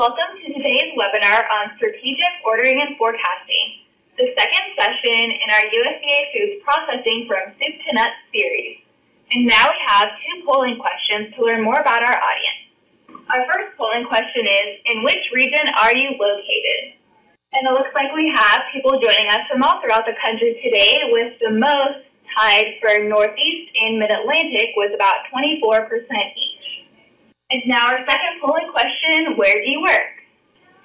Welcome to today's webinar on strategic ordering and forecasting, the second session in our USDA Foods Processing from Soup to Nuts series. And now we have two polling questions to learn more about our audience. Our first polling question is, in which region are you located? And it looks like we have people joining us from all throughout the country today with the most tied for Northeast and Mid-Atlantic with about 24% each. And now our second polling question, where do you work?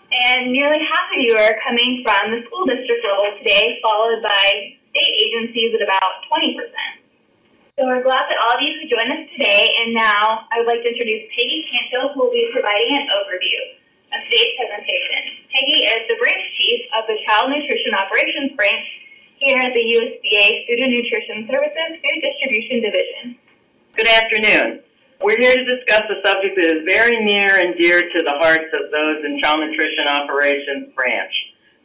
And nearly half of you are coming from the school district level today, followed by state agencies at about 20%. So we're glad that all of you could join us today, and now I would like to introduce Peggy Canto, who will be providing an overview of today's presentation. Peggy is the branch chief of the Child Nutrition Operations Branch here at the USDA Food and Nutrition Services Food Distribution Division. Good afternoon. We're here to discuss a subject that is very near and dear to the hearts of those in Child Nutrition Operations Branch.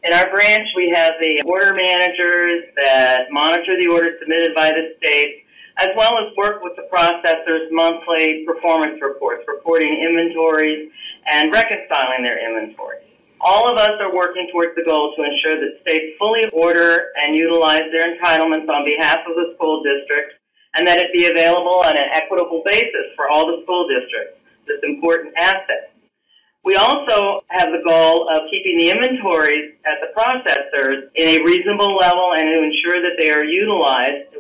In our branch, we have the order managers that monitor the orders submitted by the state, as well as work with the processors' monthly performance reports, reporting inventories and reconciling their inventories. All of us are working towards the goal to ensure that states fully order and utilize their entitlements on behalf of the school districts and that it be available on an equitable basis for all the school districts, this important asset. We also have the goal of keeping the inventories at the processors in a reasonable level and to ensure that they are utilized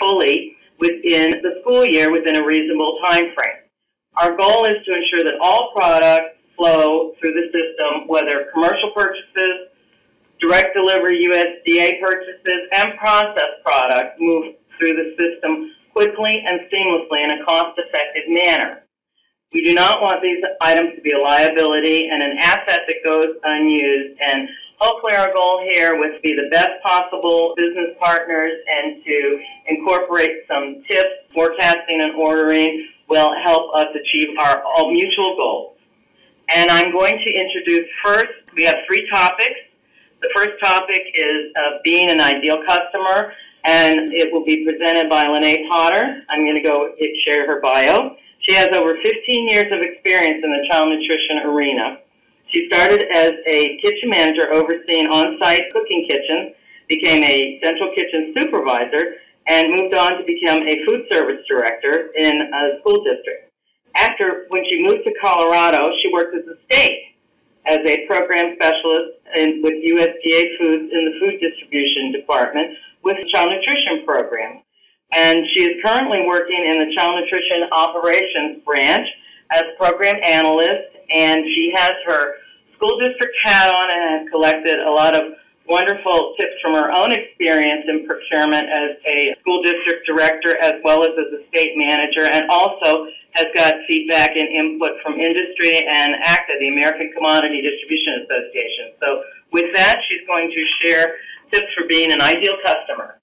fully within the school year within a reasonable time frame. Our goal is to ensure that all products flow through the system, whether commercial purchases, direct delivery USDA purchases, and processed products move through the system quickly and seamlessly in a cost-effective manner. We do not want these items to be a liability and an asset that goes unused. And hopefully our goal here was to be the best possible business partners and to incorporate some tips, forecasting and ordering will help us achieve our mutual goals. And I'm going to introduce first, we have three topics. The first topic is uh, being an ideal customer and it will be presented by LaNae Potter. I'm going to go share her bio. She has over 15 years of experience in the child nutrition arena. She started as a kitchen manager overseeing on-site cooking kitchens, became a central kitchen supervisor, and moved on to become a food service director in a school district. After, when she moved to Colorado, she worked at the state as a program specialist in, with USDA Foods in the food distribution department, with the Child Nutrition Program. And she is currently working in the Child Nutrition Operations Branch as program analyst, and she has her school district hat on and has collected a lot of wonderful tips from her own experience in procurement as a school district director as well as as a state manager and also has got feedback and input from industry and ACDA, the American Commodity Distribution Association. So with that, she's going to share tips for being an ideal customer.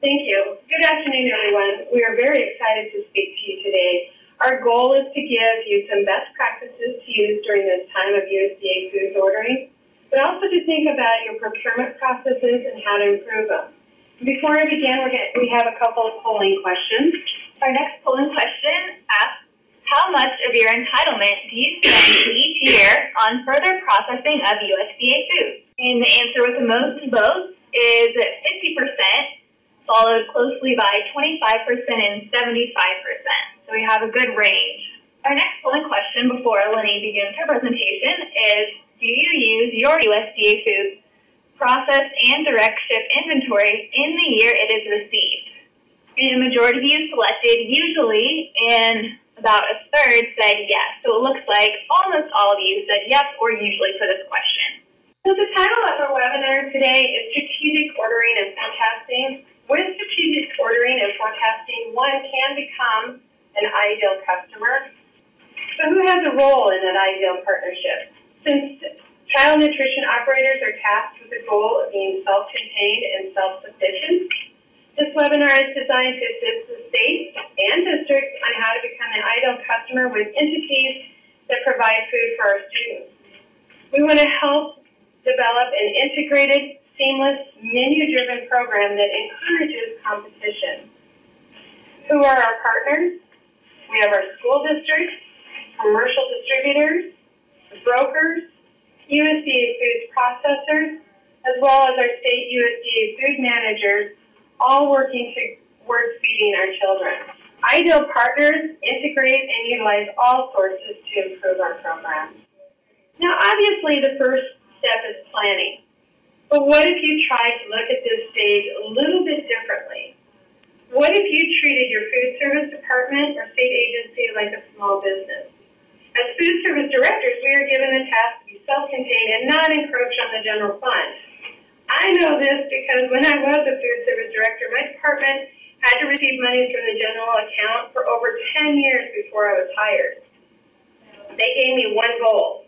Thank you. Good afternoon, everyone. We are very excited to speak to you today. Our goal is to give you some best practices to use during this time of USDA foods ordering, but also to think about your procurement processes and how to improve them. Before I begin, we have a couple of polling questions. Our next polling question asks, how much of your entitlement do you spend each year on further processing of USDA foods? And the answer with the most votes is 50%, followed closely by 25% and 75%. So we have a good range. Our next polling question before LaNae begins her presentation is, do you use your USDA foods processed and direct ship inventory in the year it is received? And the majority of you selected usually, and about a third said yes. So it looks like almost all of you said yes or usually for this question. So the title of our webinar today is Strategic Ordering and Forecasting. With strategic ordering and forecasting, one can become an ideal customer. So who has a role in that ideal partnership? Since child nutrition operators are tasked with the goal of being self-contained and self-sufficient, this webinar is designed to assist the state and districts on how to become an ideal customer with entities that provide food for our students. We want to help develop an integrated, seamless, menu-driven program that encourages competition. Who are our partners? We have our school districts, commercial distributors, brokers, USDA food processors, as well as our state USDA food managers, all working towards feeding our children. IDEAL partners integrate and utilize all sources to improve our program. Now, obviously, the first step is planning. But what if you tried to look at this stage a little bit differently? What if you treated your food service department or state agency like a small business? As food service directors, we are given the task to be self-contained and not encroach on the general fund. I know this because when I was a food service director, my department had to receive money from the general account for over 10 years before I was hired. They gave me one goal,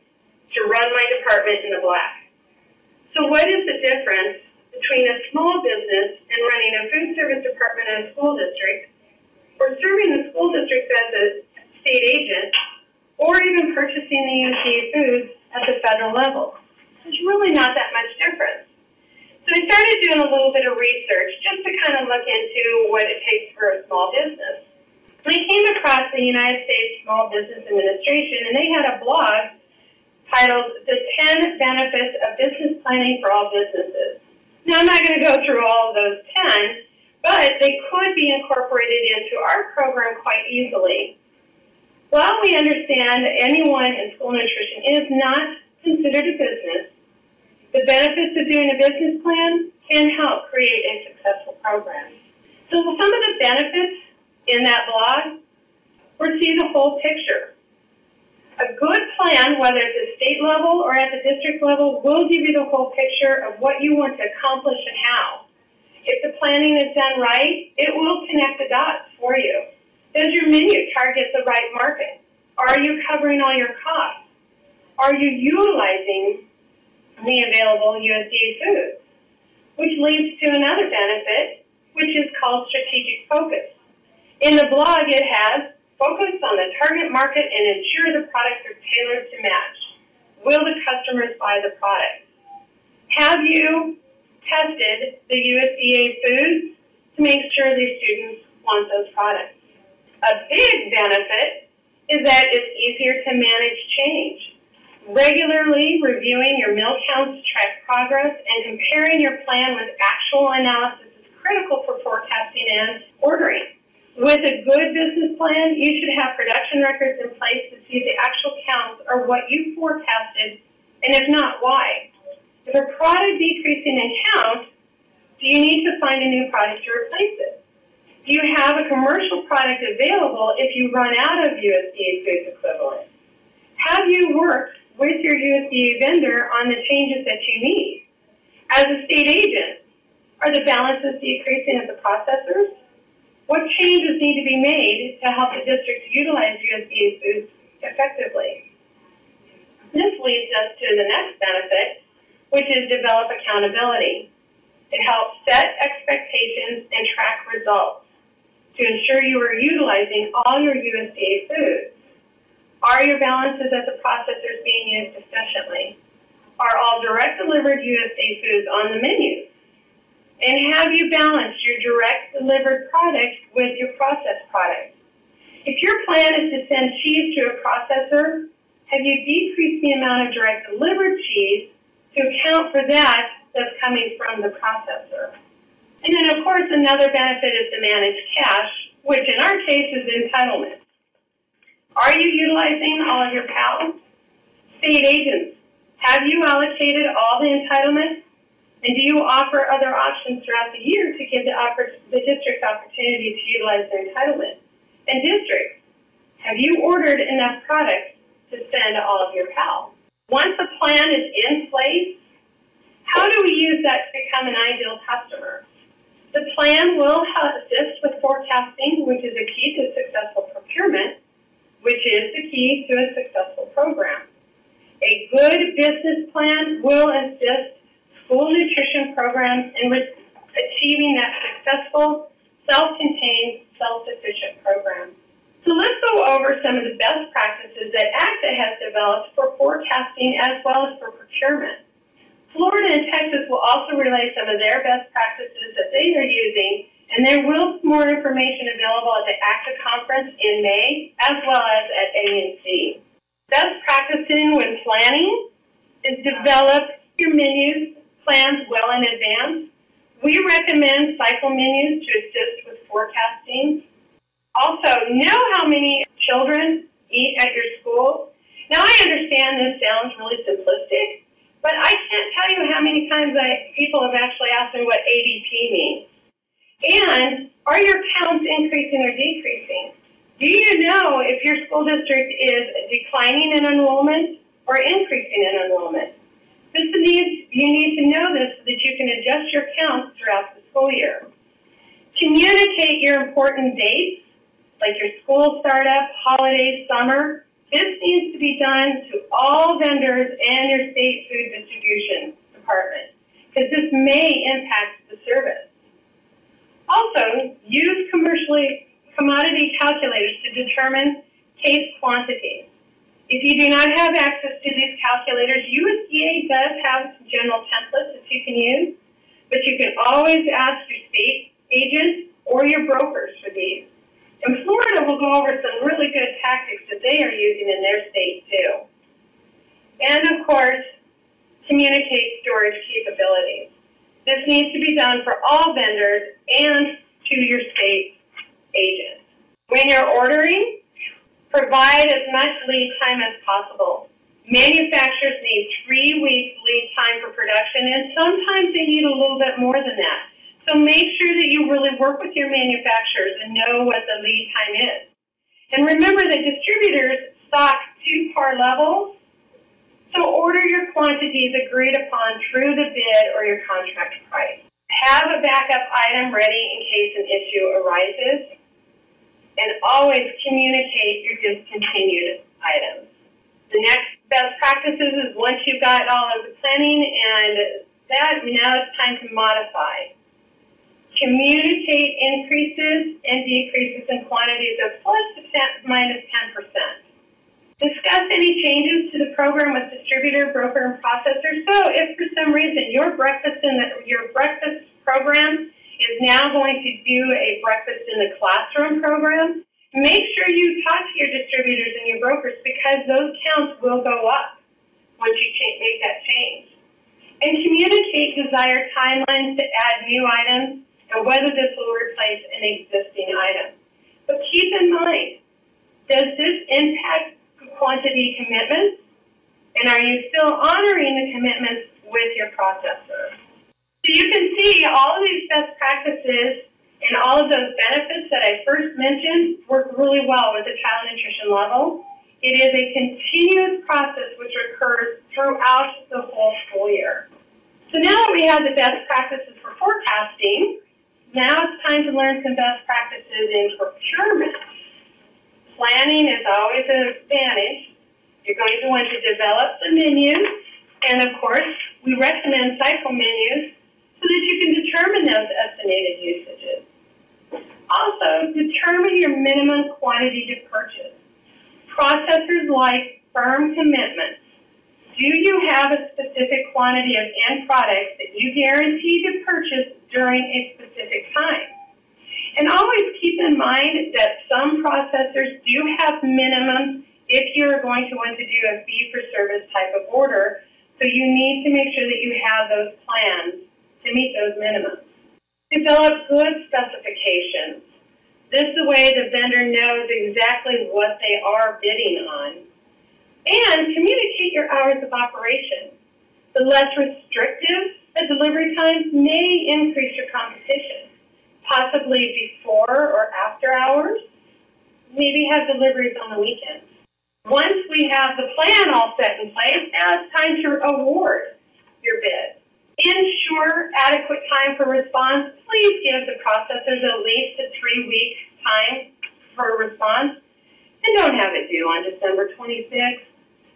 to run my department in the black. So what is the difference between a small business and running a food service department in a school district, or serving the school district as a state agent, or even purchasing the USDA foods at the federal level? There's really not that much difference. So I started doing a little bit of research just to kind of look into what it takes for a small business. I came across the United States Small Business Administration, and they had a blog titled The 10 Benefits of Business Planning for All Businesses. Now, I'm not going to go through all of those 10, but they could be incorporated into our program quite easily. While we understand that anyone in school nutrition is not considered a business, the benefits of doing a business plan can help create a successful program. So some of the benefits in that blog were see the whole picture. A good plan, whether at the state level or at the district level, will give you the whole picture of what you want to accomplish and how. If the planning is done right, it will connect the dots for you. Does your menu target the right market? Are you covering all your costs? Are you utilizing the available USDA foods? Which leads to another benefit, which is called strategic focus. In the blog, it has Focus on the target market and ensure the products are tailored to match. Will the customers buy the product? Have you tested the USDA foods to make sure these students want those products? A big benefit is that it's easier to manage change. Regularly reviewing your meal counts track progress and comparing your plan with actual analysis is critical for forecasting and ordering. With a good business plan, you should have production records in place to see if the actual counts are what you forecasted, and if not, why. If a product decreasing in count, do you need to find a new product to replace it? Do you have a commercial product available if you run out of USDA foods equivalent? Have you worked with your USDA vendor on the changes that you need? As a state agent, are the balances decreasing at the processors? What changes need to be made to help the district utilize USDA foods effectively? This leads us to the next benefit, which is develop accountability. It helps set expectations and track results to ensure you are utilizing all your USDA foods. Are your balances at the processors being used efficiently? Are all direct delivered USDA foods on the menus? And have you balanced your direct delivered product with your processed product? If your plan is to send cheese to a processor, have you decreased the amount of direct delivered cheese to account for that that's coming from the processor? And then, of course, another benefit is to manage cash, which in our case is entitlement. Are you utilizing all of your PALs? State agents, have you allocated all the entitlements and do you offer other options throughout the year to give the, the district opportunity to utilize their entitlement? And districts, have you ordered enough products to send all of your PAL? Once a plan is in place, how do we use that to become an ideal customer? The plan will assist with forecasting, which is a key to successful procurement, which is the key to a successful program. A good business plan will assist school nutrition programs and achieving that successful, self-contained, self-sufficient program. So let's go over some of the best practices that ACDA has developed for forecasting as well as for procurement. Florida and Texas will also relay some of their best practices that they are using, and there will be more information available at the ACDA conference in May, as well as at ANC. Best practicing when planning is develop your menus plans well in advance. We recommend cycle menus to assist with forecasting. Also, know how many children eat at your school. Now, I understand this sounds really simplistic, but I can't tell you how many times I, people have actually asked me what ADP means. And are your counts increasing or decreasing? Do you know if your school district is declining in enrollment or increasing in enrollment? This needs, you need to know this so that you can adjust your counts throughout the school year. Communicate your important dates, like your school startup, holidays, summer. This needs to be done to all vendors and your state food distribution department, because this may impact the service. Also, use commercially commodity calculators to determine case quantities. If you do not have access to these calculators, USDA does have some general templates that you can use, but you can always ask your state agent or your brokers for these. And Florida will go over some really good tactics that they are using in their state too. And of course, communicate storage capabilities. This needs to be done for all vendors and to your state agents. When you're ordering, Provide as much lead time as possible. Manufacturers need three weeks lead time for production, and sometimes they need a little bit more than that. So make sure that you really work with your manufacturers and know what the lead time is. And remember that distributors stock two par levels, so order your quantities agreed upon through the bid or your contract price. Have a backup item ready in case an issue arises and always communicate your discontinued items. The next best practices is once you've got all of the planning and that, now it's time to modify. Communicate increases and decreases in quantities of plus 10, minus 10%. Discuss any changes to the program with distributor, broker, and processor. So if for some reason your breakfast in the, your breakfast program is now going to do a breakfast in the classroom program, make sure you talk to your distributors and your brokers because those counts will go up once you change, make that change. And communicate desired timelines to add new items and whether this will replace an existing item. But keep in mind, does this impact quantity commitments? And are you still honoring the commitments with your processor? So you can see all of these best practices and all of those benefits that I first mentioned work really well with the child nutrition level. It is a continuous process which occurs throughout the whole school year. So now that we have the best practices for forecasting, now it's time to learn some best practices in procurement. Planning is always an advantage. You're going to want to develop the menus, and of course, we recommend cycle menus so that you can determine those estimated usages. Also, determine your minimum quantity to purchase. Processors like firm commitments. Do you have a specific quantity of end products that you guarantee to purchase during a specific time? And always keep in mind that some processors do have minimums if you're going to want to do a fee for service type of order. So you need to make sure that you have those plans to meet those minimums. Develop good specifications. This is the way the vendor knows exactly what they are bidding on. And communicate your hours of operation. The less restrictive the delivery times may increase your competition, possibly before or after hours. Maybe have deliveries on the weekends. Once we have the plan all set in place, now it's time to award your bid. Ensure adequate time for response. Please give the processors at least a three-week time for response. And don't have it due on December 26th.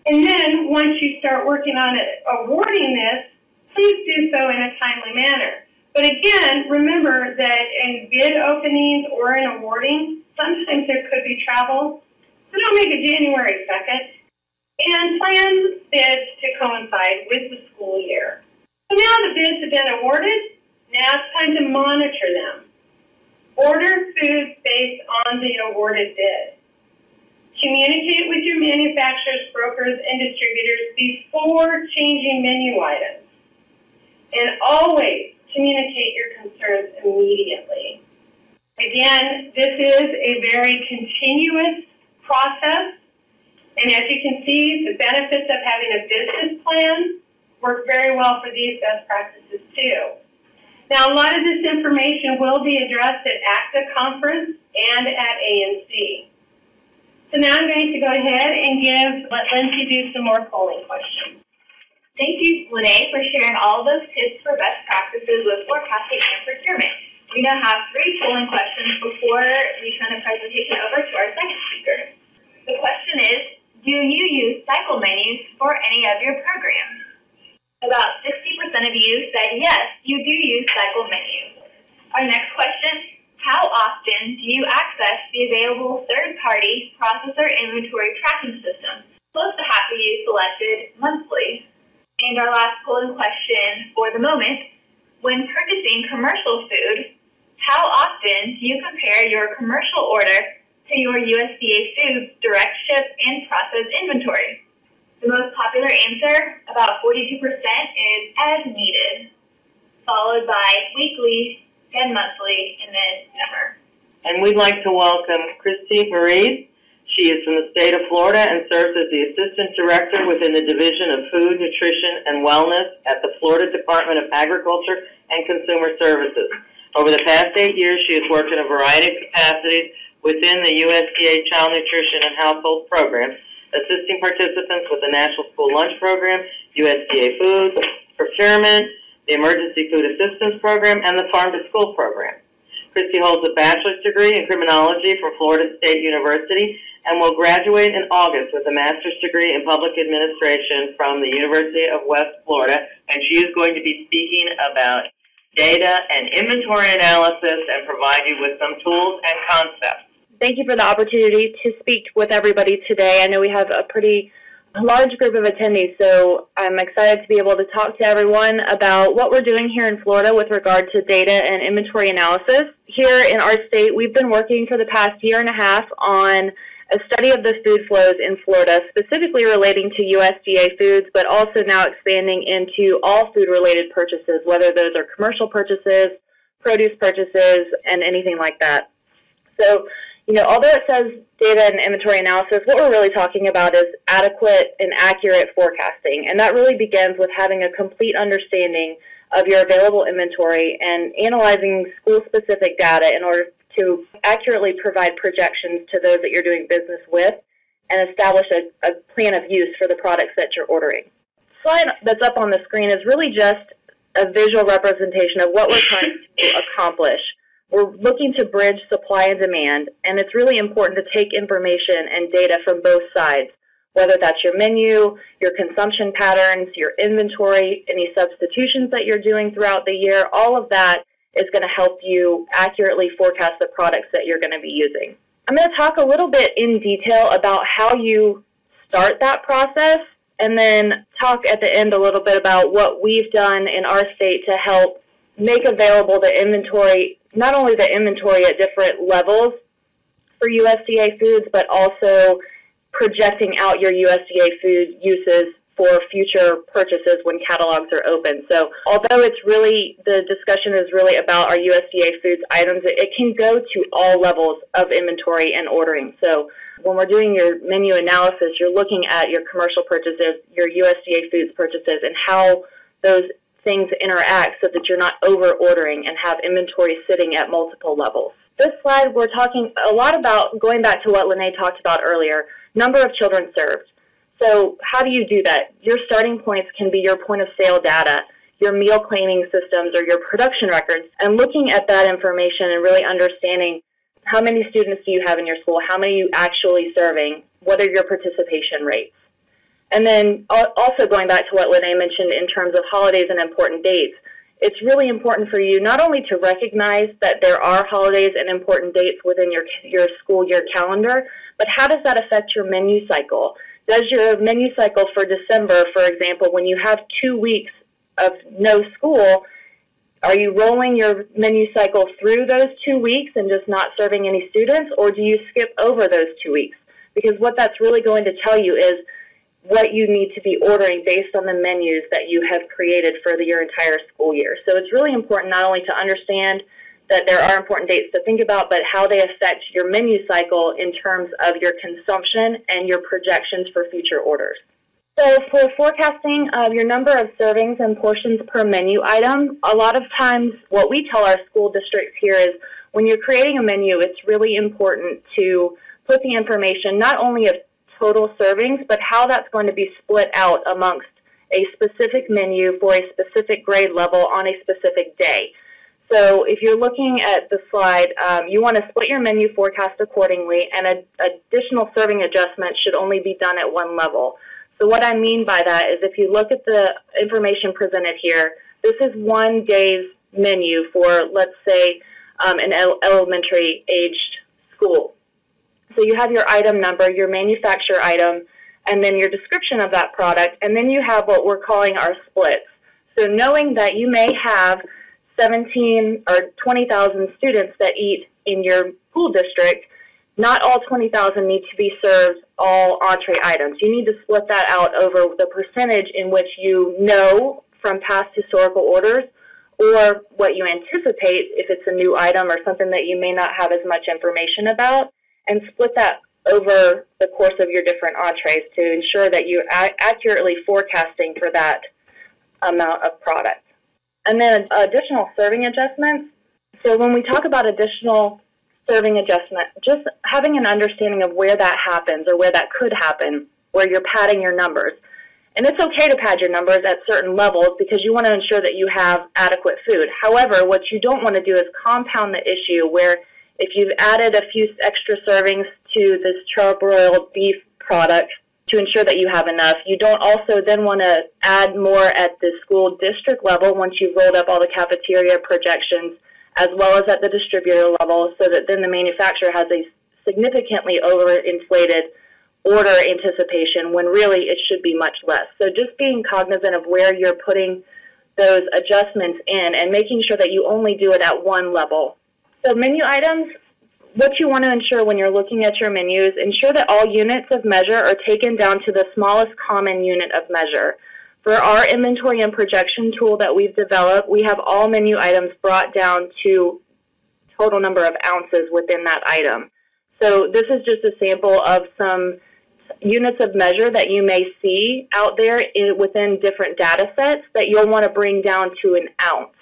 And then once you start working on it, awarding this, please do so in a timely manner. But again, remember that in bid openings or in awarding, sometimes there could be travel. So don't make it January 2nd. And plan bids to coincide with the school year. So now the bids have been awarded. Now it's time to monitor them. Order foods based on the awarded bid. Communicate with your manufacturers, brokers, and distributors before changing menu items. And always communicate your concerns immediately. Again, this is a very continuous process. And as you can see, the benefits of having a business plan work very well for these best practices too. Now, a lot of this information will be addressed at ACDA conference and at ANC. So now I'm going to go ahead and give, let Lindsay do some more polling questions. Thank you, LaNae, for sharing all those tips for best practices with forecasting and procurement. We now have three polling questions before we turn the presentation over to our second speaker. The question is, do you use cycle menus for any of your programs? About 60% of you said yes, you do use cycle menus. Our next question, how often do you access the available third-party processor inventory tracking system? Close to half of you selected monthly. And our last polling question for the moment, when purchasing commercial food, how often do you compare your commercial order to your USDA Foods direct ship and process inventory? The most popular answer, about 42%, is as needed, followed by weekly, then monthly, and then never. And we'd like to welcome Christie Meresse she is from the state of Florida and serves as the Assistant Director within the Division of Food, Nutrition, and Wellness at the Florida Department of Agriculture and Consumer Services. Over the past eight years, she has worked in a variety of capacities within the USDA Child Nutrition and Household Program, assisting participants with the National School Lunch Program, USDA Food, Procurement, the Emergency Food Assistance Program, and the Farm to School Program. Christie holds a bachelor's degree in criminology from Florida State University and will graduate in August with a master's degree in public administration from the University of West Florida. And she is going to be speaking about data and inventory analysis and provide you with some tools and concepts. Thank you for the opportunity to speak with everybody today. I know we have a pretty large group of attendees, so I'm excited to be able to talk to everyone about what we're doing here in Florida with regard to data and inventory analysis. Here in our state, we've been working for the past year and a half on a study of the food flows in Florida, specifically relating to USDA foods, but also now expanding into all food related purchases, whether those are commercial purchases, produce purchases, and anything like that. So, you know, although it says data and inventory analysis, what we're really talking about is adequate and accurate forecasting. And that really begins with having a complete understanding of your available inventory and analyzing school specific data in order to accurately provide projections to those that you're doing business with and establish a, a plan of use for the products that you're ordering. The slide that's up on the screen is really just a visual representation of what we're trying to accomplish. We're looking to bridge supply and demand, and it's really important to take information and data from both sides, whether that's your menu, your consumption patterns, your inventory, any substitutions that you're doing throughout the year, all of that is going to help you accurately forecast the products that you're going to be using. I'm going to talk a little bit in detail about how you start that process and then talk at the end a little bit about what we've done in our state to help make available the inventory, not only the inventory at different levels for USDA foods, but also projecting out your USDA food uses for future purchases when catalogs are open. So although it's really, the discussion is really about our USDA foods items, it, it can go to all levels of inventory and ordering. So when we're doing your menu analysis, you're looking at your commercial purchases, your USDA foods purchases, and how those things interact so that you're not over ordering and have inventory sitting at multiple levels. This slide, we're talking a lot about, going back to what LaNae talked about earlier, number of children served. So how do you do that? Your starting points can be your point of sale data, your meal claiming systems, or your production records, and looking at that information and really understanding how many students do you have in your school, how many are you actually serving, what are your participation rates. And then uh, also going back to what LaNae mentioned in terms of holidays and important dates, it's really important for you not only to recognize that there are holidays and important dates within your, your school year calendar, but how does that affect your menu cycle? Does your menu cycle for December, for example, when you have two weeks of no school, are you rolling your menu cycle through those two weeks and just not serving any students, or do you skip over those two weeks? because what that's really going to tell you is what you need to be ordering based on the menus that you have created for the, your entire school year. So it's really important not only to understand that there are important dates to think about, but how they affect your menu cycle in terms of your consumption and your projections for future orders. So for forecasting of your number of servings and portions per menu item, a lot of times what we tell our school districts here is when you're creating a menu, it's really important to put the information not only of total servings, but how that's going to be split out amongst a specific menu for a specific grade level on a specific day. So if you're looking at the slide, um, you want to split your menu forecast accordingly, and a, additional serving adjustments should only be done at one level. So what I mean by that is if you look at the information presented here, this is one day's menu for, let's say, um, an elementary aged school. So you have your item number, your manufacturer item, and then your description of that product, and then you have what we're calling our splits. So knowing that you may have 17 or 20,000 students that eat in your school district, not all 20,000 need to be served all entree items. You need to split that out over the percentage in which you know from past historical orders or what you anticipate if it's a new item or something that you may not have as much information about, and split that over the course of your different entrees to ensure that you're accurately forecasting for that amount of product. And then additional serving adjustments. So when we talk about additional serving adjustment, just having an understanding of where that happens or where that could happen, where you're padding your numbers. And it's okay to pad your numbers at certain levels because you want to ensure that you have adequate food. However, what you don't want to do is compound the issue where if you've added a few extra servings to this charbroiled beef product to ensure that you have enough, you don't also then want to add more at the school district level once you've rolled up all the cafeteria projections as well as at the distributor level so that then the manufacturer has a significantly overinflated order anticipation when really it should be much less. So just being cognizant of where you're putting those adjustments in and making sure that you only do it at one level. So menu items, what you want to ensure when you're looking at your menus, ensure that all units of measure are taken down to the smallest common unit of measure. For our inventory and projection tool that we've developed, we have all menu items brought down to total number of ounces within that item. So this is just a sample of some units of measure that you may see out there in, within different data sets that you'll want to bring down to an ounce.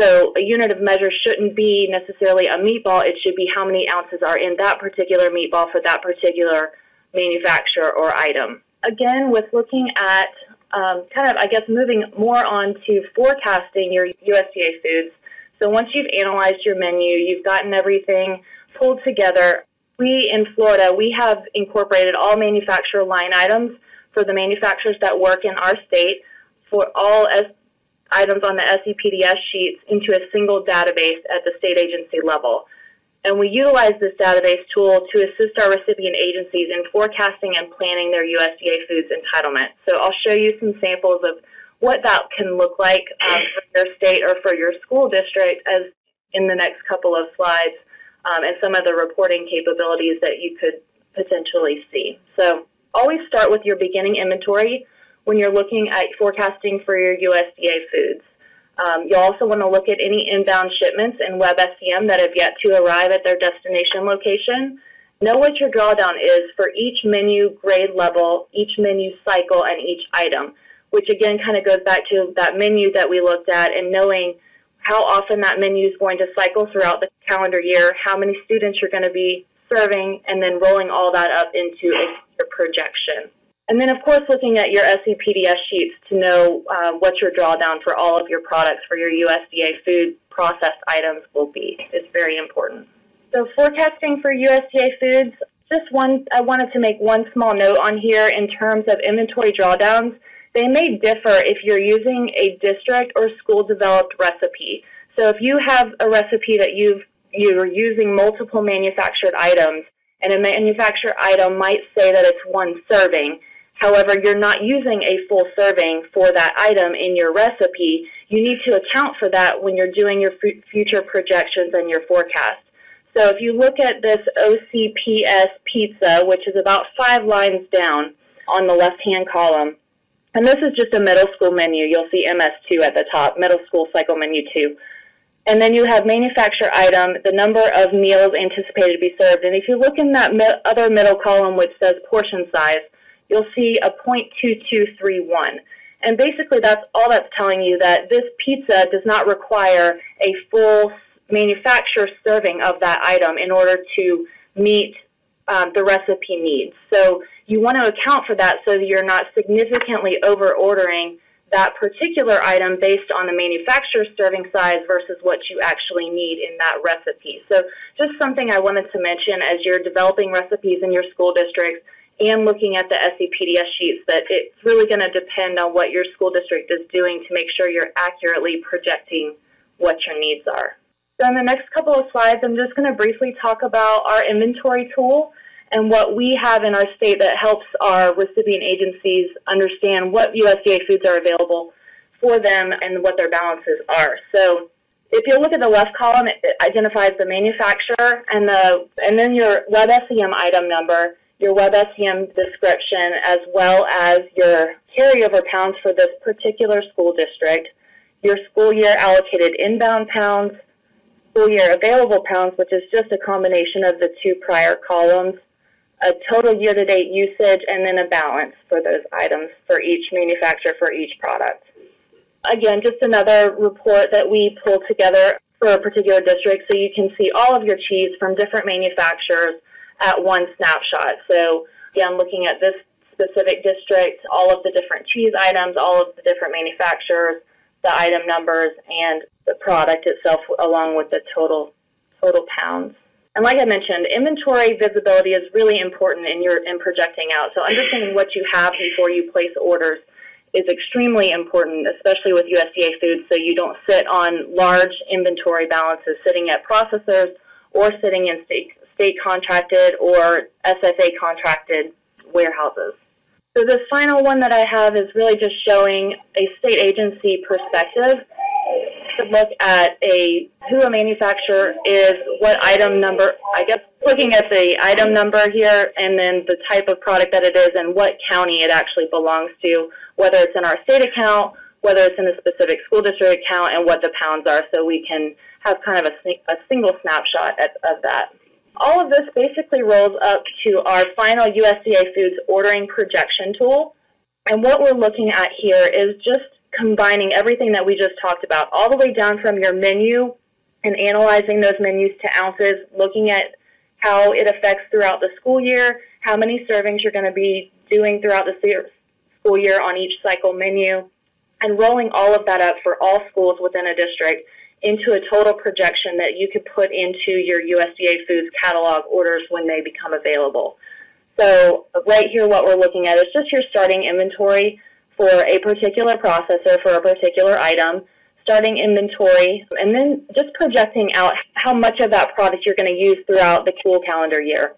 So a unit of measure shouldn't be necessarily a meatball, it should be how many ounces are in that particular meatball for that particular manufacturer or item. Again, with looking at um, kind of, I guess, moving more on to forecasting your USDA foods. So once you've analyzed your menu, you've gotten everything pulled together, we in Florida, we have incorporated all manufacturer line items for the manufacturers that work in our state for all items on the SEPDS sheets into a single database at the state agency level. And we utilize this database tool to assist our recipient agencies in forecasting and planning their USDA foods entitlement. So I'll show you some samples of what that can look like um, for your state or for your school district as in the next couple of slides um, and some of the reporting capabilities that you could potentially see. So always start with your beginning inventory when you're looking at forecasting for your USDA foods. Um, you'll also want to look at any inbound shipments in WBSCM that have yet to arrive at their destination location. Know what your drawdown is for each menu grade level, each menu cycle, and each item, which again kind of goes back to that menu that we looked at and knowing how often that menu is going to cycle throughout the calendar year, how many students you're going to be serving, and then rolling all that up into a projection. And then, of course, looking at your SEPDS sheets to know uh, what your drawdown for all of your products for your USDA food processed items will be is very important. So forecasting for USDA foods, just one, I wanted to make one small note on here in terms of inventory drawdowns. They may differ if you're using a district or school developed recipe. So if you have a recipe that you've you're using multiple manufactured items, and a manufactured item might say that it's one serving. However, you're not using a full serving for that item in your recipe. You need to account for that when you're doing your future projections and your forecast. So if you look at this OCPS pizza, which is about five lines down on the left-hand column, and this is just a middle school menu. You'll see MS2 at the top, middle school cycle menu 2. And then you have manufacturer item, the number of meals anticipated to be served. And if you look in that other middle column which says portion size, you'll see a 0.2231. And basically that's all that's telling you that this pizza does not require a full manufacturer serving of that item in order to meet um, the recipe needs. So you want to account for that so that you're not significantly over ordering that particular item based on the manufacturer's serving size versus what you actually need in that recipe. So just something I wanted to mention as you're developing recipes in your school districts and looking at the SEPDS sheets that it's really going to depend on what your school district is doing to make sure you're accurately projecting what your needs are. So in the next couple of slides, I'm just going to briefly talk about our inventory tool and what we have in our state that helps our recipient agencies understand what USDA foods are available for them and what their balances are. So if you look at the left column, it identifies the manufacturer and the and then your WBSCM item number, your WBSCM description, as well as your carryover pounds for this particular school district, your school year allocated inbound pounds, school year available pounds, which is just a combination of the two prior columns, a total year-to-date usage, and then a balance for those items for each manufacturer for each product. Again, just another report that we pull together for a particular district so you can see all of your cheese from different manufacturers at one snapshot. So again, looking at this specific district, all of the different cheese items, all of the different manufacturers, the item numbers, and the product itself along with the total total pounds. And like I mentioned, inventory visibility is really important in your in projecting out. So understanding what you have before you place orders is extremely important, especially with USDA foods, so you don't sit on large inventory balances sitting at processors or sitting in state, contracted or SSA contracted warehouses. So the final one that I have is really just showing a state agency perspective to look at a who a manufacturer is, what item number, I guess looking at the item number here and then the type of product that it is and what county it actually belongs to, whether it's in our state account, whether it's in a specific school district account, and what the pounds are so we can have kind of a, a single snapshot at, of that. All of this basically rolls up to our final USDA Foods ordering projection tool. And what we're looking at here is just combining everything that we just talked about, all the way down from your menu and analyzing those menus to ounces, looking at how it affects throughout the school year, how many servings you're going to be doing throughout the school year on each cycle menu, and rolling all of that up for all schools within a district into a total projection that you could put into your USDA Foods catalog orders when they become available. So right here what we're looking at is just your starting inventory for a particular processor for a particular item, starting inventory, and then just projecting out how much of that product you're going to use throughout the school calendar year.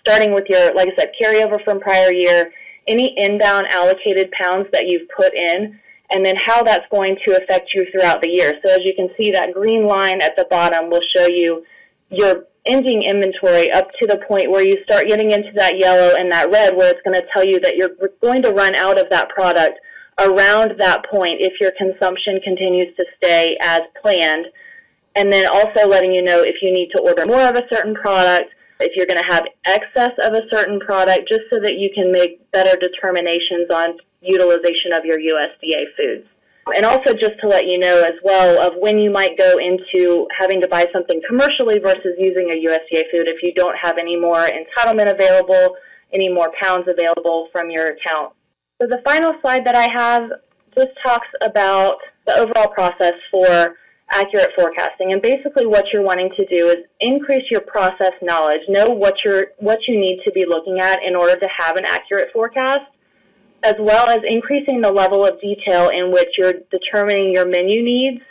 Starting with your, like I said, carryover from prior year, any inbound allocated pounds that you've put in, and then how that's going to affect you throughout the year. So as you can see, that green line at the bottom will show you your ending inventory up to the point where you start getting into that yellow and that red where it's going to tell you that you're going to run out of that product around that point if your consumption continues to stay as planned. And then also letting you know if you need to order more of a certain product, if you're going to have excess of a certain product, just so that you can make better determinations on utilization of your USDA foods. And also just to let you know as well of when you might go into having to buy something commercially versus using a USDA food if you don't have any more entitlement available, any more pounds available from your account. So the final slide that I have just talks about the overall process for accurate forecasting. And basically what you're wanting to do is increase your process knowledge, know what you're what you need to be looking at in order to have an accurate forecast as well as increasing the level of detail in which you're determining your menu needs,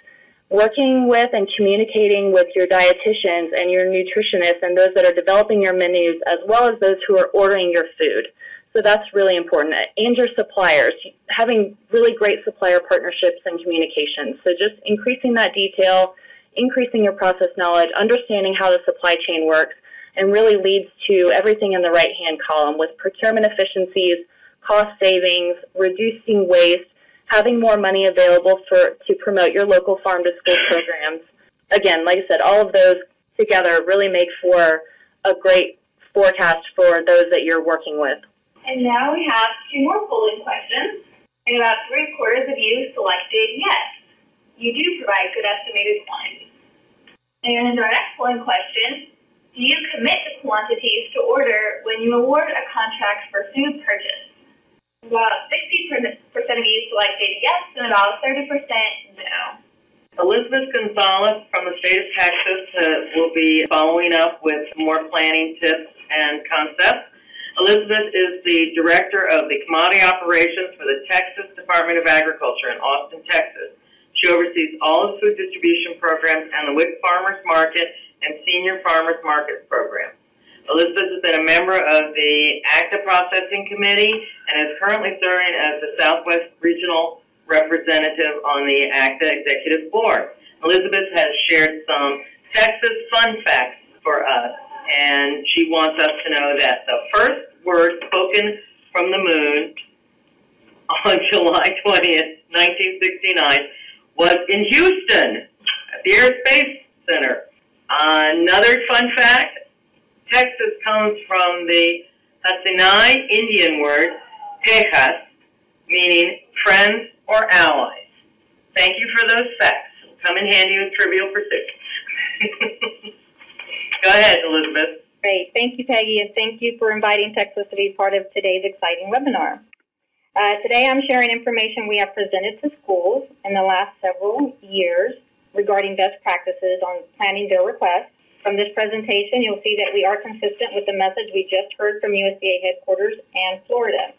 working with and communicating with your dietitians and your nutritionists and those that are developing your menus, as well as those who are ordering your food. So that's really important. And your suppliers, having really great supplier partnerships and communications. So just increasing that detail, increasing your process knowledge, understanding how the supply chain works, and really leads to everything in the right hand column with procurement efficiencies, cost savings, reducing waste, having more money available for to promote your local farm to school programs. Again, like I said, all of those together really make for a great forecast for those that you're working with. And now we have two more polling questions. And about three quarters of you selected yes. You do provide good estimated quantities. And our next polling question do you commit the quantities to order when you award a contract for food purchase? About 60% of you selected yes, and about 30% no. Elizabeth Gonzales from the state of Texas uh, will be following up with more planning tips and concepts. Elizabeth is the director of the commodity operations for the Texas Department of Agriculture in Austin, Texas. She oversees all the food distribution programs and the WIC Farmers Market and Senior Farmers Market Program. Elizabeth has been a member of the ACDA Processing Committee and is currently serving as the Southwest Regional Representative on the ACDA Executive Board. Elizabeth has shared some Texas fun facts for us, and she wants us to know that the first word spoken from the moon on July 20th, 1969, was in Houston at the Air Space Center. Another fun fact, Texas comes from the Hasinai Indian word, Tejas, meaning friends or allies. Thank you for those facts. Come in handy with trivial pursuits. Go ahead, Elizabeth. Great. Thank you, Peggy, and thank you for inviting Texas to be part of today's exciting webinar. Uh, today I'm sharing information we have presented to schools in the last several years regarding best practices on planning their requests. From this presentation, you'll see that we are consistent with the message we just heard from USDA headquarters and Florida.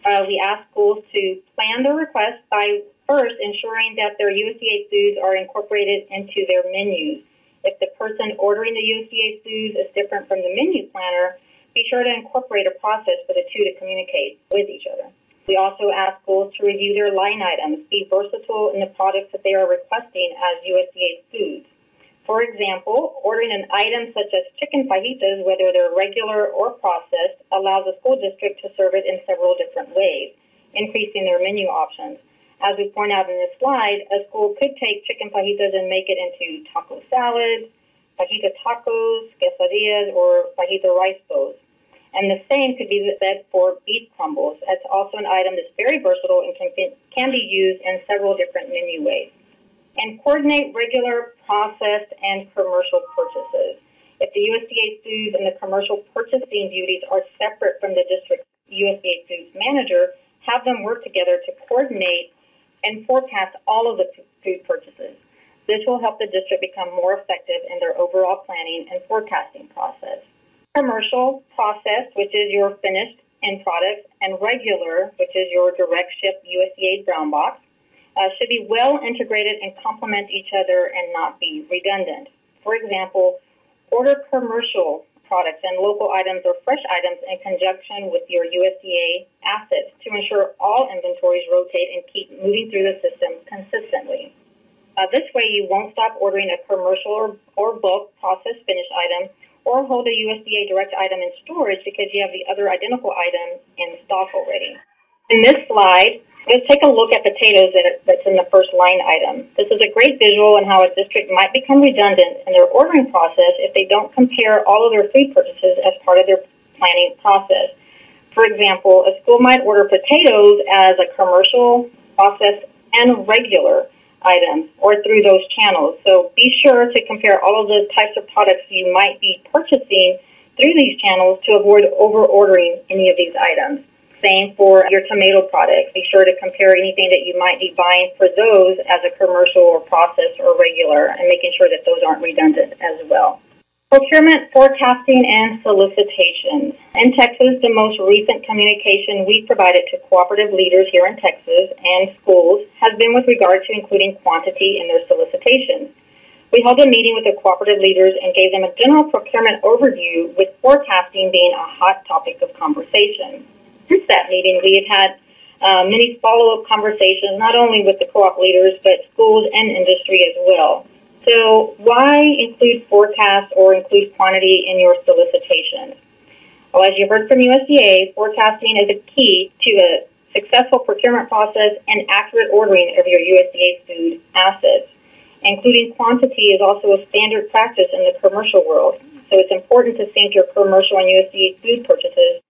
Uh, we ask schools to plan their requests by first ensuring that their USDA foods are incorporated into their menus. If the person ordering the USDA foods is different from the menu planner, be sure to incorporate a process for the two to communicate with each other. We also ask schools to review their line items, be versatile in the products that they are requesting as USDA foods. For example, ordering an item such as chicken fajitas, whether they're regular or processed, allows a school district to serve it in several different ways, increasing their menu options. As we point out in this slide, a school could take chicken fajitas and make it into taco salad, fajita tacos, quesadillas, or fajita rice bowls. And the same could be said for beef crumbles. It's also an item that's very versatile and can be used in several different menu ways. And coordinate regular, processed, and commercial purchases. If the USDA foods and the commercial purchasing duties are separate from the district USDA foods manager, have them work together to coordinate and forecast all of the food purchases. This will help the district become more effective in their overall planning and forecasting process commercial processed, which is your finished end product, and regular, which is your direct ship USDA brown box, uh, should be well integrated and complement each other and not be redundant. For example, order commercial products and local items or fresh items in conjunction with your USDA assets to ensure all inventories rotate and keep moving through the system consistently. Uh, this way, you won't stop ordering a commercial or, or bulk processed finished item or hold a USDA direct item in storage because you have the other identical item in stock already. In this slide, let's take a look at potatoes that's in the first line item. This is a great visual on how a district might become redundant in their ordering process if they don't compare all of their food purchases as part of their planning process. For example, a school might order potatoes as a commercial, processed, and regular items or through those channels. So be sure to compare all of the types of products you might be purchasing through these channels to avoid over ordering any of these items. Same for your tomato products. Be sure to compare anything that you might be buying for those as a commercial or processed or regular and making sure that those aren't redundant as well. Procurement, forecasting, and solicitations. In Texas, the most recent communication we provided to cooperative leaders here in Texas and schools has been with regard to including quantity in their solicitations. We held a meeting with the cooperative leaders and gave them a general procurement overview, with forecasting being a hot topic of conversation. Since that meeting, we have had uh, many follow up conversations, not only with the co op leaders, but schools and industry as well. So why include forecast or include quantity in your solicitation? Well, as you heard from USDA, forecasting is a key to a successful procurement process and accurate ordering of your USDA food assets. Including quantity is also a standard practice in the commercial world. So it's important to sync your commercial and USDA food purchases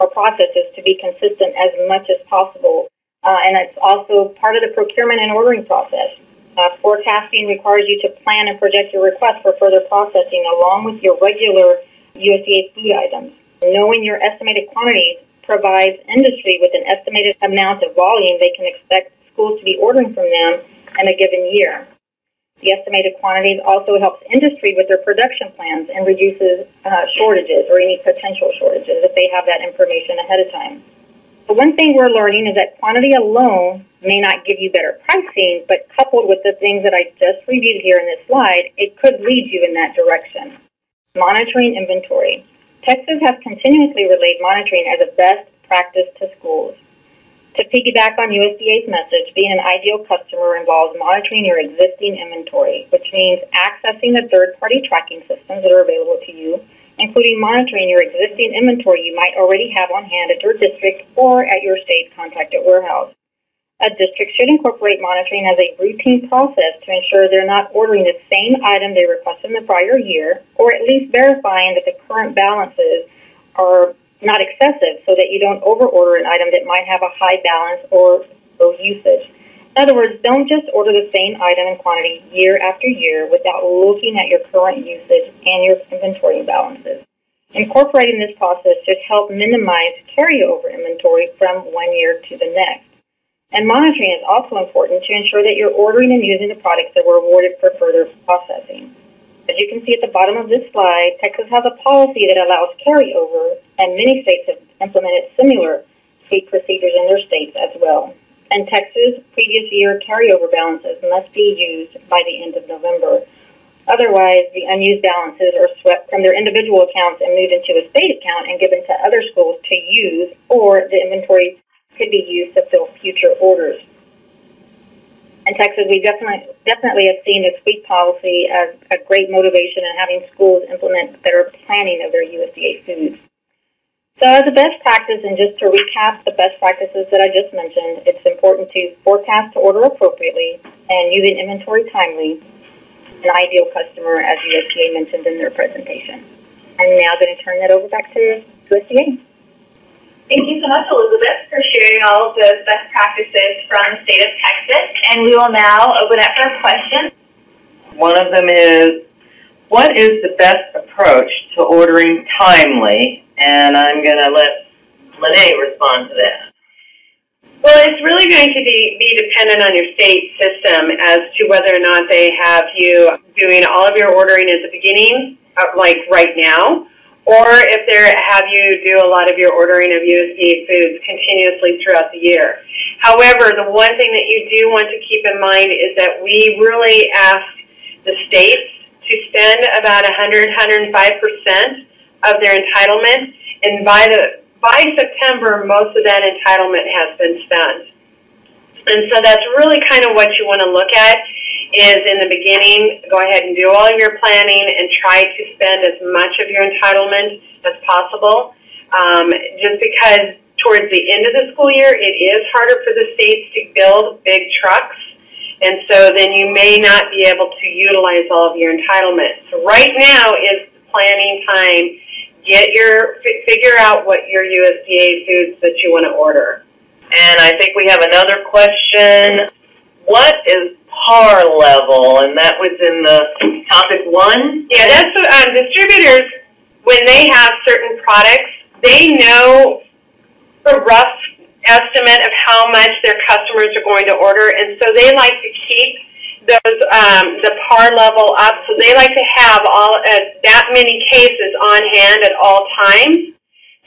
or processes to be consistent as much as possible. Uh, and it's also part of the procurement and ordering process. Uh, forecasting requires you to plan and project your request for further processing along with your regular USDA food items. Knowing your estimated quantities provides industry with an estimated amount of volume they can expect schools to be ordering from them in a given year. The estimated quantities also helps industry with their production plans and reduces uh, shortages or any potential shortages if they have that information ahead of time. The one thing we're learning is that quantity alone may not give you better pricing, but coupled with the things that I just reviewed here in this slide, it could lead you in that direction. Monitoring inventory. Texas has continuously relayed monitoring as a best practice to schools. To piggyback on USDA's message, being an ideal customer involves monitoring your existing inventory, which means accessing the third-party tracking systems that are available to you, including monitoring your existing inventory you might already have on hand at your district or at your state contracted warehouse. A district should incorporate monitoring as a routine process to ensure they're not ordering the same item they requested in the prior year, or at least verifying that the current balances are not excessive so that you don't overorder an item that might have a high balance or low usage. In other words, don't just order the same item and quantity year after year without looking at your current usage and your inventory imbalances. Incorporating this process should help minimize carryover inventory from one year to the next. And monitoring is also important to ensure that you're ordering and using the products that were awarded for further processing. As you can see at the bottom of this slide, Texas has a policy that allows carryover, and many states have implemented similar state procedures in their states as well. And Texas previous year carryover balances must be used by the end of November. Otherwise, the unused balances are swept from their individual accounts and moved into a state account and given to other schools to use, or the inventory could be used to fill future orders. In Texas, we definitely definitely have seen this sweep policy as a great motivation in having schools implement better planning of their USDA foods. So as a best practice, and just to recap the best practices that I just mentioned, it's important to forecast to order appropriately and using inventory timely, an ideal customer as USDA mentioned in their presentation. I'm now going to turn that over back to USDA. Thank you so much, Elizabeth, for sharing all of those best practices from the state of Texas. And we will now open up for questions. One of them is, what is the best approach to ordering timely? And I'm going to let LaNae respond to that. Well, it's really going to be, be dependent on your state system as to whether or not they have you doing all of your ordering at the beginning, uh, like right now, or if they have you do a lot of your ordering of USDA foods continuously throughout the year. However, the one thing that you do want to keep in mind is that we really ask the states to spend about 100, 105% of their entitlement, and by the by September, most of that entitlement has been spent. And so that's really kind of what you want to look at is in the beginning, go ahead and do all of your planning and try to spend as much of your entitlement as possible. Um, just because towards the end of the school year, it is harder for the states to build big trucks. And so then you may not be able to utilize all of your entitlement. So right now is planning time. Get your, figure out what your USDA foods that you want to order. And I think we have another question. What is par level, and that was in the topic one. Yeah, that's what um, distributors, when they have certain products, they know a rough estimate of how much their customers are going to order, and so they like to keep those um, the par level up. So they like to have all uh, that many cases on hand at all times.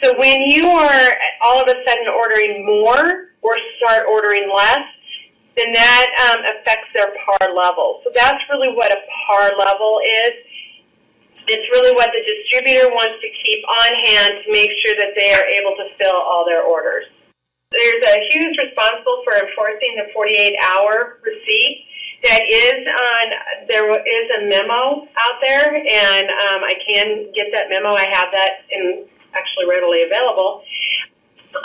So when you are all of a sudden ordering more or start ordering less, then that um, affects their par level. So that's really what a par level is. It's really what the distributor wants to keep on hand to make sure that they are able to fill all their orders. There's a who's responsible for enforcing the 48-hour receipt. that is on, there is a memo out there, and um, I can get that memo. I have that in actually readily available.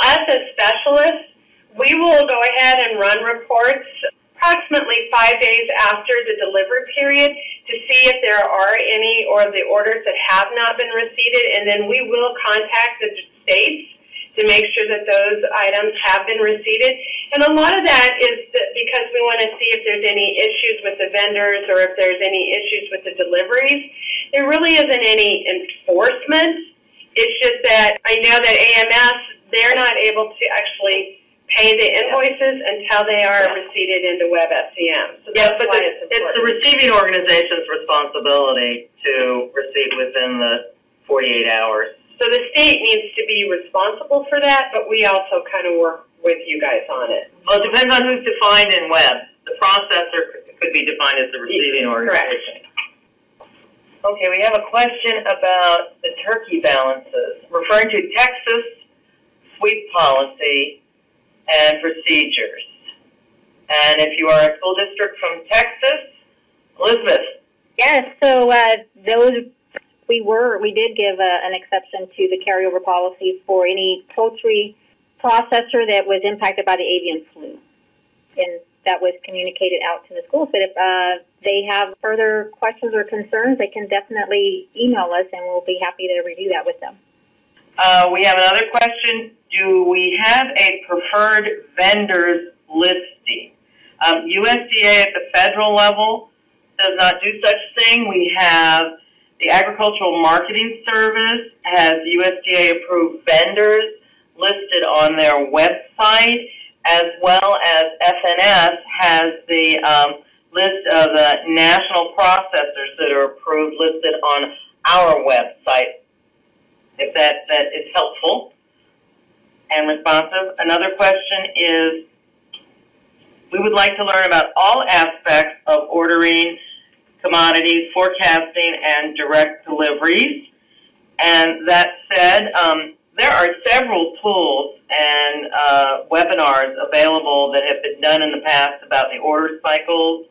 Us as specialists, we will go ahead and run reports approximately five days after the delivery period to see if there are any or the orders that have not been received, and then we will contact the states to make sure that those items have been received. And a lot of that is because we want to see if there's any issues with the vendors or if there's any issues with the deliveries. There really isn't any enforcement. It's just that I know that AMS, they're not able to actually pay the invoices until they are received into WebSCM. So Yeah, but the- it's it's the receiving organization's responsibility to receive within the 48 hours. So the state needs to be responsible for that, but we also kind of work with you guys on it. Well, it depends on who's defined in web. The processor could- could be defined as the receiving organization. Correct. Okay, we have a question about the turkey balances, referring to Texas sweep policy and procedures. And if you are a school district from Texas, Elizabeth, Yes, so uh, those we were we did give a, an exception to the carryover policy for any poultry processor that was impacted by the avian flu, and that was communicated out to the schools. But if uh, they have further questions or concerns, they can definitely email us, and we'll be happy to review that with them. uh, we have another question. Do we have a preferred vendors listing? Um, USDA at the federal level does not do such thing. We have the Agricultural Marketing Service has USDA approved vendors listed on their website, as well as FNS has the um, list of the national processors that are approved listed on our website. If that, that is helpful and responsive. Another question is, we would like to learn about all aspects of ordering commodities, forecasting, and direct deliveries. And that said, um, there are several tools and uh, webinars available that have been done in the past about the order cycles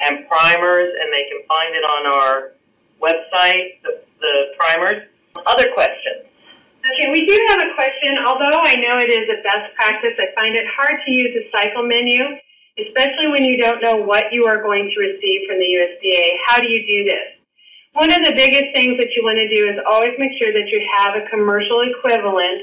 and primers, and they can find it on our website, the, the primers. Other questions? Okay, we do have a question. Although I know it is a best practice, I find it hard to use a cycle menu, especially when you don't know what you are going to receive from the USDA. How do you do this? One of the biggest things that you want to do is always make sure that you have a commercial equivalent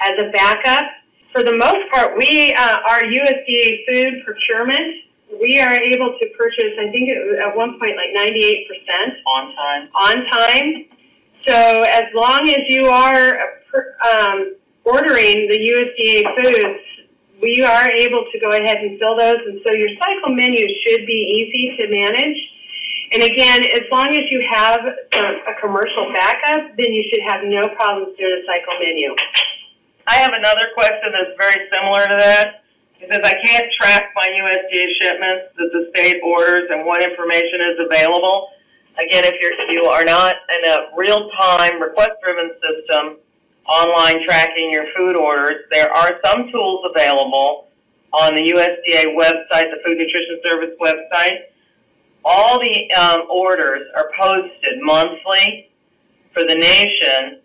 as a backup. For the most part, we, uh, our USDA food procurement, we are able to purchase, I think it was at one point like 98% On time? on time. So as long as you are um, ordering the USDA foods, we are able to go ahead and fill those, and so your cycle menu should be easy to manage. And again, as long as you have a commercial backup, then you should have no problems doing a cycle menu. I have another question that's very similar to that. It says I can't track my USDA shipments that the state orders and what information is available. Again, if you're, you are not in a real-time request-driven system, online tracking your food orders, there are some tools available on the USDA website, the Food Nutrition Service website. All the um, orders are posted monthly for the nation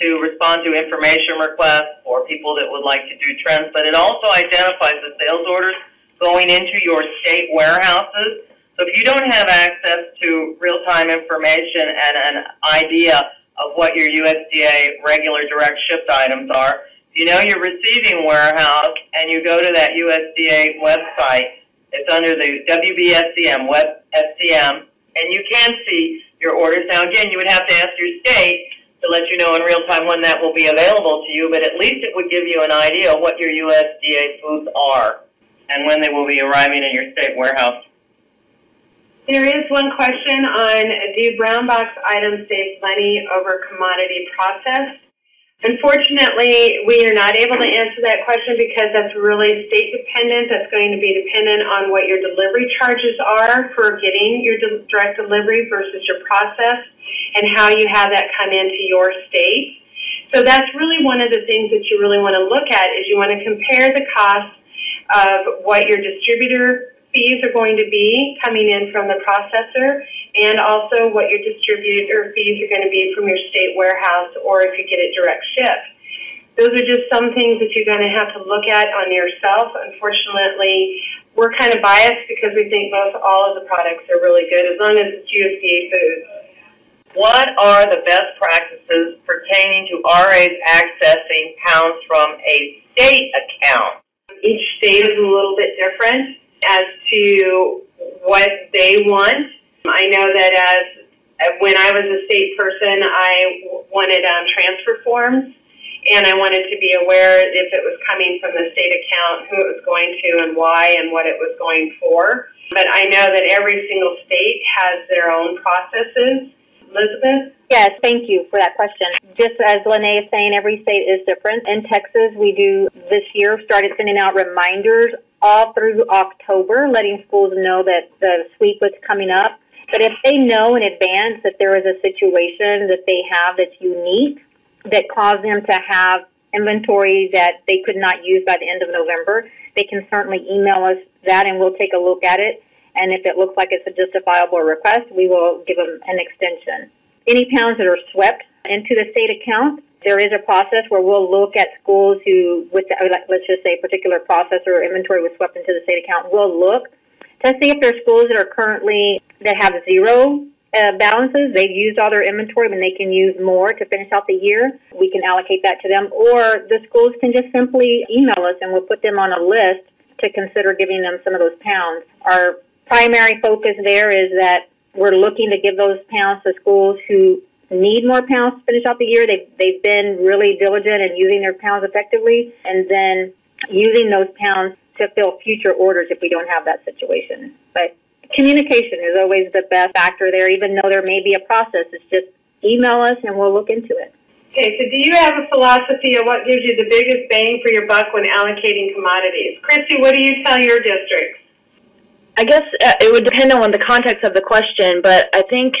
to respond to information requests or people that would like to do trends, but it also identifies the sales orders going into your state warehouses. So if you don't have access to real-time information and an idea of what your USDA regular direct shipped items are, if you know your receiving warehouse and you go to that USDA website, it's under the WBSCM, Web SCM, and you can see your orders. Now again, you would have to ask your state to let you know in real time when that will be available to you, but at least it would give you an idea of what your USDA foods are and when they will be arriving in your state warehouse. There is one question on do brown box items save money over commodity processed? Unfortunately, we are not able to answer that question because that's really state dependent. That's going to be dependent on what your delivery charges are for getting your de- direct delivery versus your process and how you have that come into your state. So that's really one of the things that you really want to look at is you want to compare the cost of what your distributor fees are going to be coming in from the processor and also what your distributor fees are going to be from your state warehouse or if you get it direct shipped. Those are just some things that you're going to have to look at on yourself. Unfortunately, we're kind of biased because we think most all of the products are really good as long as it's USDA foods. What are the best practices pertaining to RAs accessing pounds from a state account? Each state is a little bit different as to what they want. I know that as when I was a state person, I wanted um, transfer forms, and I wanted to be aware if it was coming from the state account, who it was going to, and why, and what it was going for. But I know that every single state has their own processes. Elizabeth? Yes, thank you for that question. Just as LaNae is saying, every state is different. In Texas, we do this year started sending out reminders all through October, letting schools know that the sweep was coming up. But if they know in advance that there is a situation that they have that's unique, that caused them to have inventory that they could not use by the end of November, they can certainly email us that and we'll take a look at it. And if it looks like it's a justifiable request, we will give them an extension. Any pounds that are swept into the state account, there is a process where we'll look at schools who, with the, let's just say, a particular process or inventory was swept into the state account. We'll look to see if there's schools that are currently that have zero uh, balances. They've used all their inventory, and they can use more to finish out the year. We can allocate that to them, or the schools can just simply email us, and we'll put them on a list to consider giving them some of those pounds. Our primary focus there is that we're looking to give those pounds to schools who need more pounds to finish out the year. They've, they've been really diligent in using their pounds effectively and then using those pounds to fill future orders if we don't have that situation. But communication is always the best factor there, even though there may be a process. It's just email us and we'll look into it. Okay, so do you have a philosophy of what gives you the biggest bang for your buck when allocating commodities? Christie, what do you tell your districts? I guess uh, it would depend on the context of the question, but I think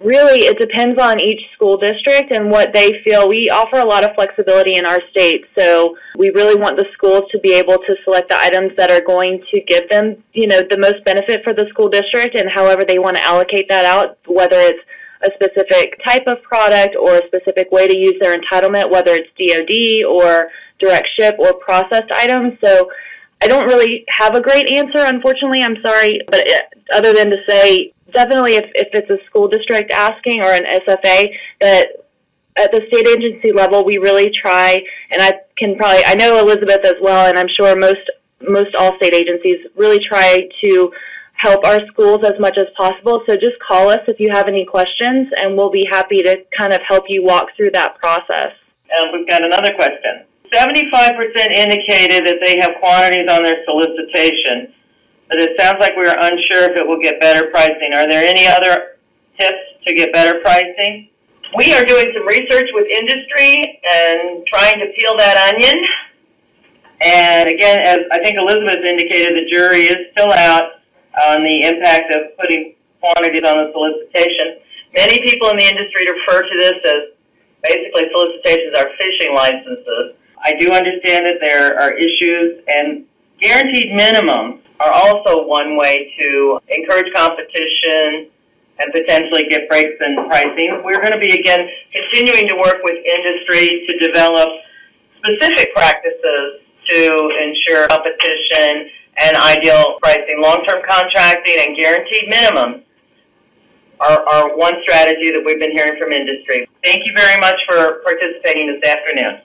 really it depends on each school district and what they feel. We offer a lot of flexibility in our state, so we really want the schools to be able to select the items that are going to give them, you know, the most benefit for the school district and however they want to allocate that out, whether it's a specific type of product or a specific way to use their entitlement, whether it's DoD or direct ship or processed items. So I don't really have a great answer, unfortunately. I'm sorry, but it, other than to say, definitely if, if it's a school district asking or an SFA, that at the state agency level, we really try, and I can probably, I know Elizabeth as well, and I'm sure most most all state agencies really try to help our schools as much as possible. So just call us if you have any questions, and we'll be happy to kind of help you walk through that process. And we've got another question. 75% indicated that they have quantities on their solicitation, but it sounds like we are unsure if it will get better pricing. Are there any other tips to get better pricing? We are doing some research with industry and trying to peel that onion. And again, as I think Elizabeth indicated, the jury is still out on the impact of putting quantities on the solicitation. Many people in the industry refer to this as basically solicitations are fishing licenses. I do understand that there are issues, and guaranteed minimums are also one way to encourage competition and potentially get breaks in pricing. We're going to be, again, continuing to work with industry to develop specific practices to ensure competition and ideal pricing. Long-term contracting and guaranteed minimums are, are one strategy that we've been hearing from industry. Thank you very much for participating this afternoon.